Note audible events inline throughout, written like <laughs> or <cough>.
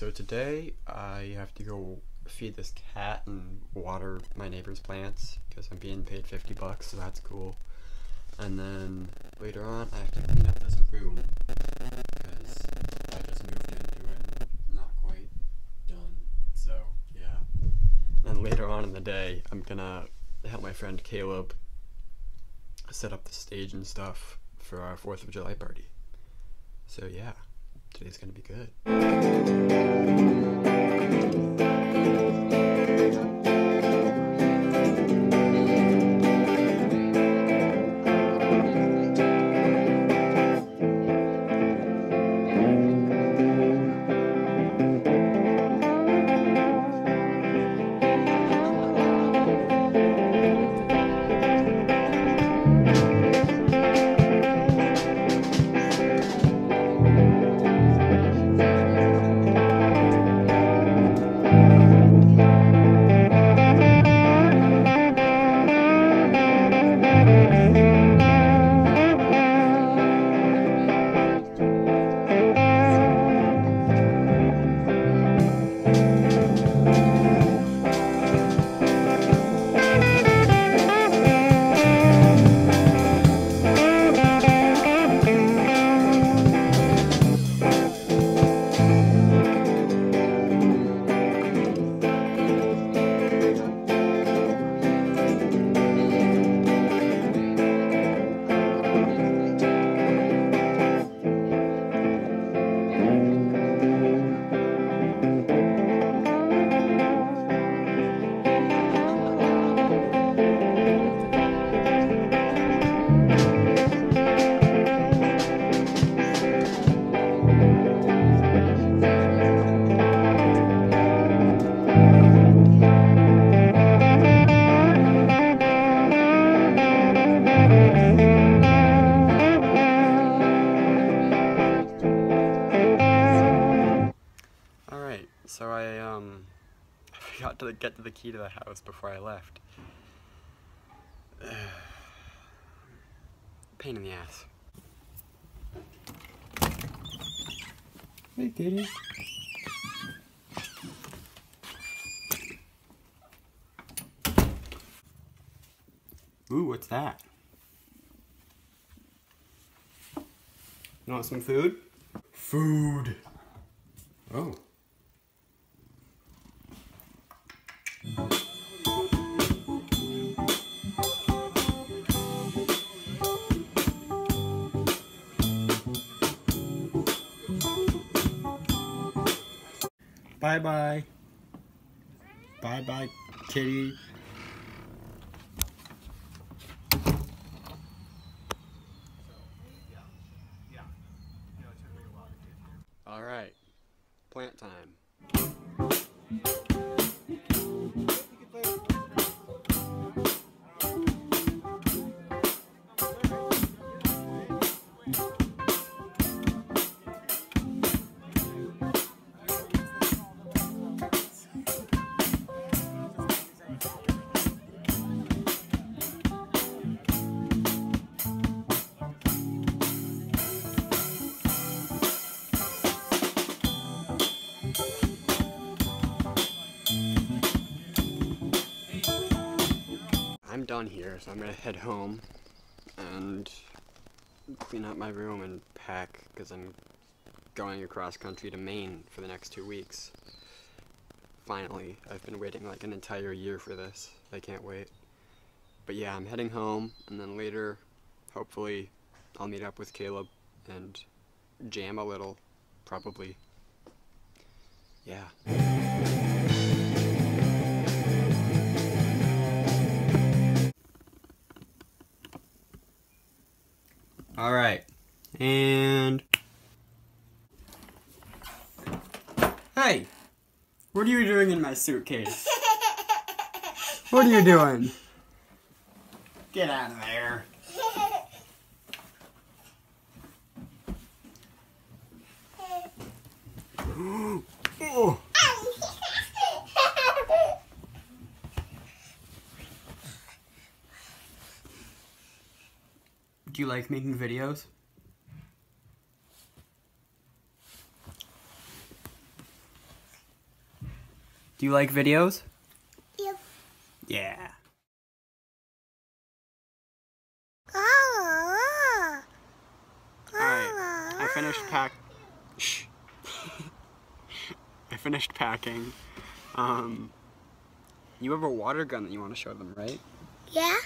So today I have to go feed this cat and water my neighbor's plants because I'm being paid 50 bucks, so that's cool. And then later on I have to clean up this room because I just moved into it and not quite done. So yeah. And later on in the day I'm gonna help my friend Caleb set up the stage and stuff for our 4th of July party. So yeah, today's gonna be good. So I, um, <laughs> I forgot to get to the key to the house before I left. <sighs> Pain in the ass. Hey, kitty. Ooh, what's that? You want some food? Food. Oh. Bye bye. Bye bye, kitty. Done here, so I'm gonna head home and clean up my room and pack because I'm going across country to Maine for the next two weeks. Finally, I've been waiting like an entire year for this. I can't wait. But yeah, I'm heading home, and then later, hopefully, I'll meet up with Caleb and jam a little, probably. Yeah. All right, and hey, what are you doing in my suitcase? <laughs> What are you doing? Get out of there. <gasps> <laughs> oh. Do you like making videos? Do you like videos? Yep. Yeah. Ah, Alright, I finished pack. Shh. <laughs> I finished packing. Um, you have a water gun that you want to show them, right? Yeah.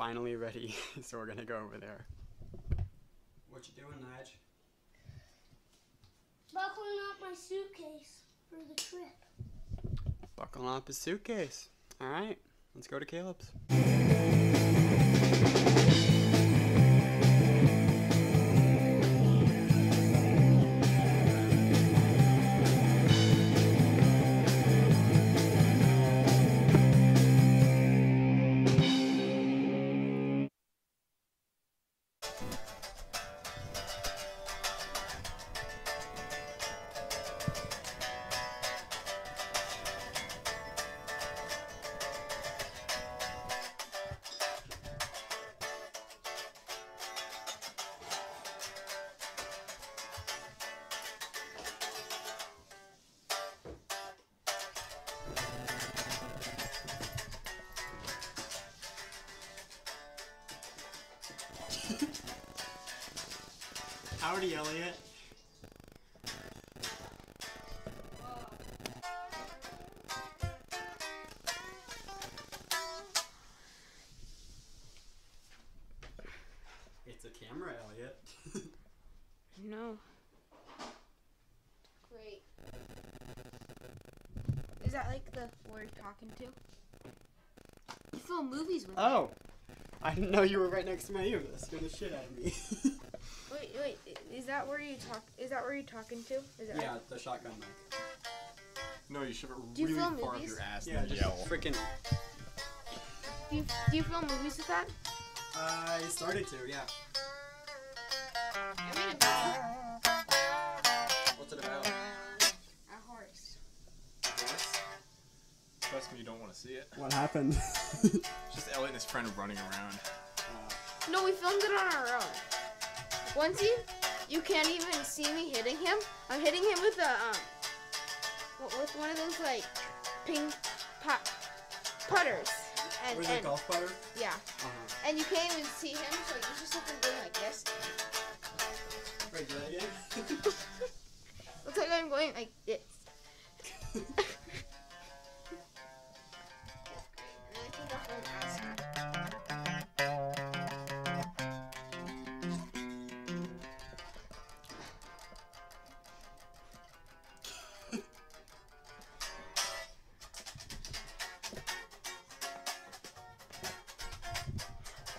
Finally ready, <laughs> so we're gonna go over there. What you doing, Nige? Buckling up my suitcase for the trip. Buckling up his suitcase. All right, let's go to Caleb's. Howdy, Elliot. It's a camera, Elliot. <laughs> No. Great. Is that like the we're talking to? You film movies with oh. me. oh, I didn't know you were right next to my ear. That scared the shit out of me. <laughs> Wait, wait. I- Is that where you talk? Is that where you're talking to? Is it? yeah, the shotgun mic. No, you shove it Do you really film far up movies? your ass Yeah, and just yell. freaking. Do you, do you film movies with that? I started to, yeah. I made a movie. What's it about? A horse. Trust me, you don't want to see it. What happened? <laughs> Just Elliot and his friend running around. Uh, no, we filmed it on our own. Once you, you can't even see me hitting him. I'm hitting him with a um, with one of those like ping pop putters. And, Where's and golf putter? yeah, Uh-huh. and you can't even see him, so you just have to go like this. Wait, do that again? <laughs> Looks like I'm going like this. <laughs>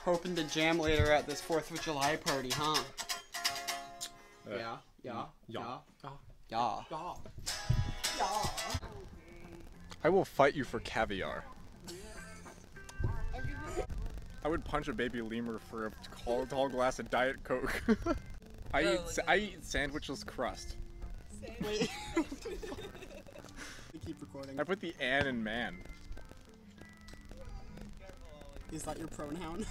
Hoping to jam later at this 4th of July party, huh? Uh, yeah, yeah, yeah. yeah, yeah. I will fight you for caviar. I would punch a baby lemur for a tall, tall glass of Diet Coke. <laughs> I eat sa- I eat sandwichless crust. Wait. keep recording. I put the an in man. Is that your pronoun?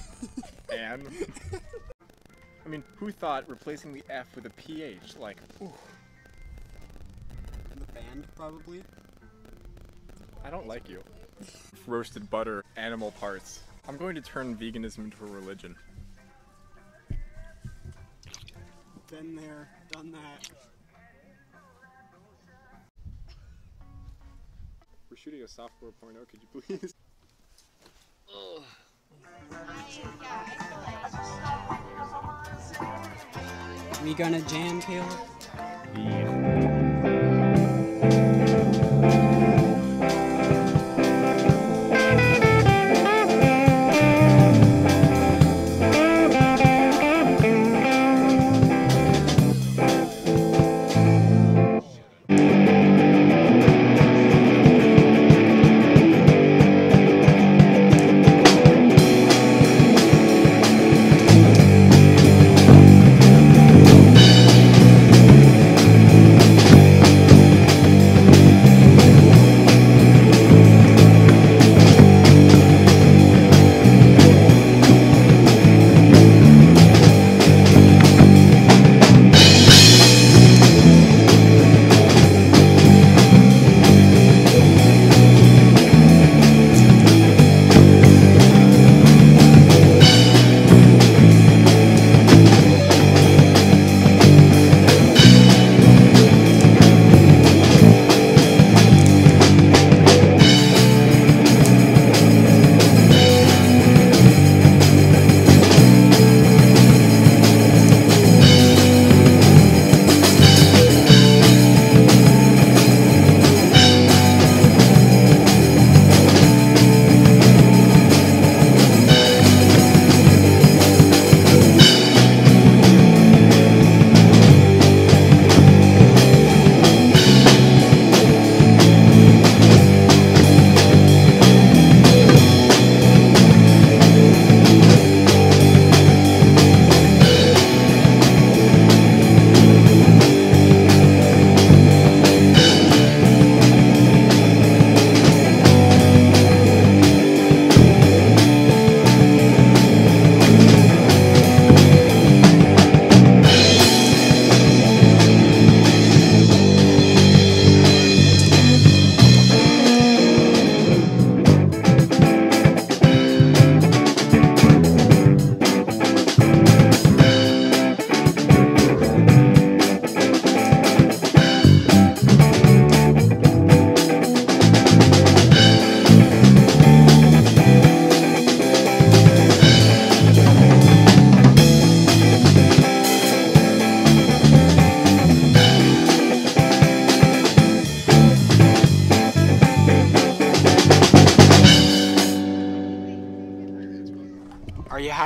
An. <laughs> I mean, who thought replacing the F with a PH? Like, ooh, the band, probably. I don't like you. Roasted butter, animal parts. I'm going to turn veganism into a religion. Been there, done that. We're shooting a software porno, could you please? We gonna jam, Caleb? Are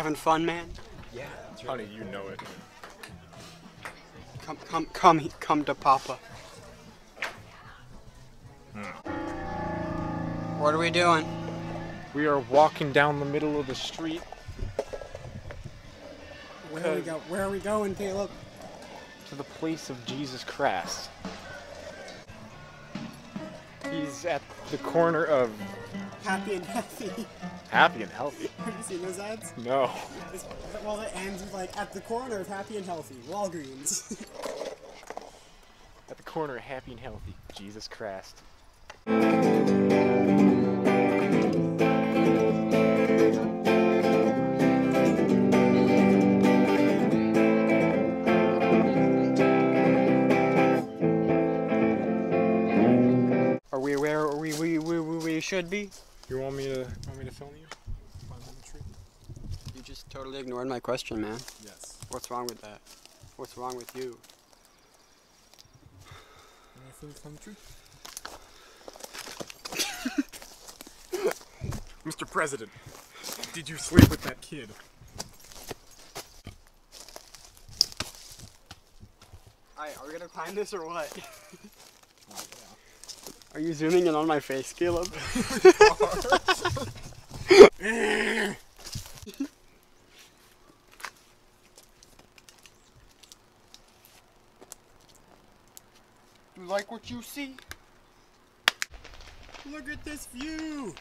having fun, man? Yeah. Honey, you know it. Come, come, come, come to Papa. Hmm. What are we doing? We are walking down the middle of the street Where are we go? Where are we going, Caleb? to the place of Jesus Christ. He's at the corner of Happy and healthy. happy and healthy. <laughs> Have you seen those ads? No. It's, well, it ends with like at the corner of happy and healthy, Walgreens. <laughs> At the corner of happy and healthy. Jesus Christ. are we where we we, we, we, we should be? You want me to want me to film you? Climb on the tree? You just totally ignored my question, man. Yes. What's wrong with that? What's wrong with you? Mr. <laughs> President, did you sleep with that kid? Alright, are we gonna climb this or what? <laughs> Are you zooming in on my face, Caleb? <laughs> you like what you see? Look at this view!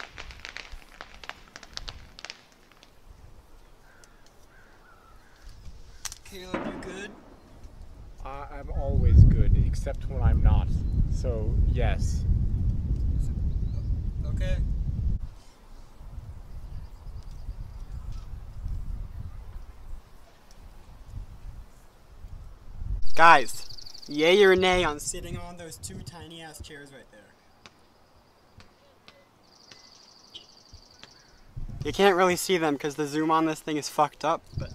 Caleb, you good? Uh, I'm always good, except when I'm not. So, yes. Guys, yay or nay on sitting on those two tiny ass chairs right there? You can't really see them because the zoom on this thing is fucked up, but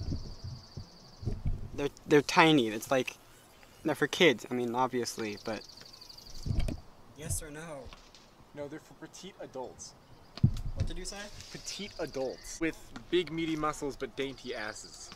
they're they're tiny. It's like they're for kids. I mean, obviously, but yes or no? No, they're for petite adults. What did you say? Petite adults. With big meaty muscles but dainty asses.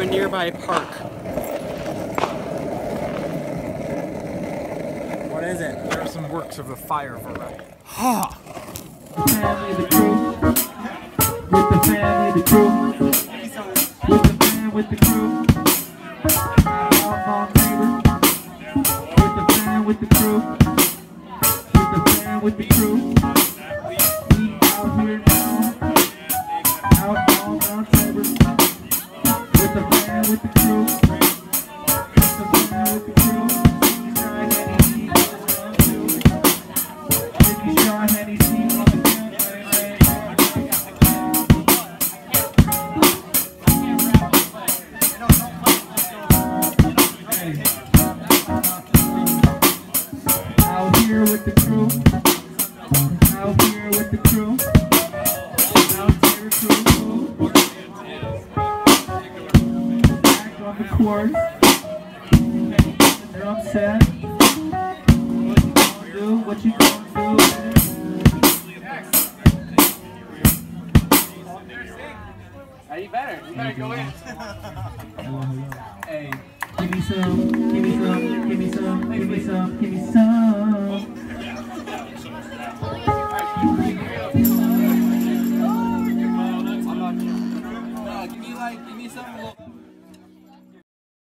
To a nearby park. What is it? There are some works of the fire variety. family, the crew. With the family, the crew. chords. They're upset. Do? What you gonna you better? You better go in. hey, give me some, give me some, give me some, give me some, give me some.